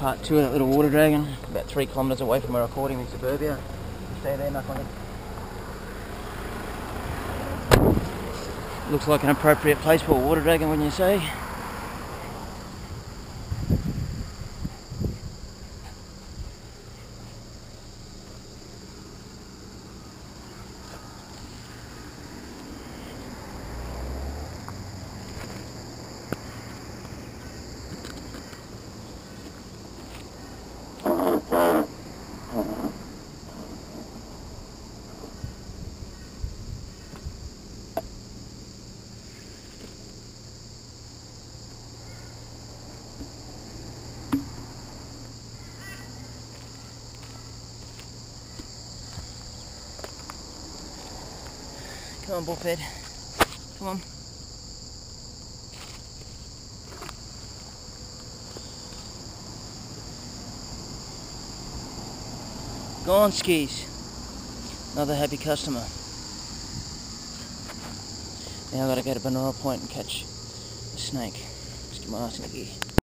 part two of that little water dragon, about three kilometres away from caught him in suburbia. Stay there, knuckle Looks like an appropriate place for a water dragon, wouldn't you say? Come on, bullfed. Come on. Go on, skis. Another happy customer. Now I've got to go to Banora Point and catch a snake. Just get my ass in the gear.